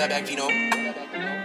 that back, Vino.